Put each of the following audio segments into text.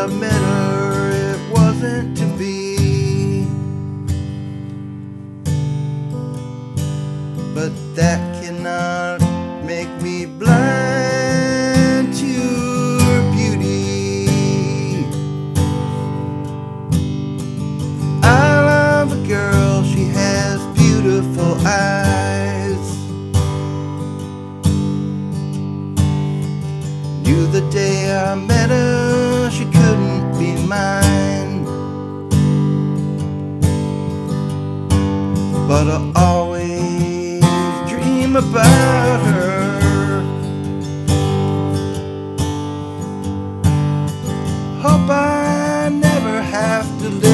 I met her, it wasn't to be. But that cannot make me blind to her beauty. I love a girl, she has beautiful eyes. Knew the day I met her, But I always dream about her. Hope I never have to live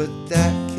But that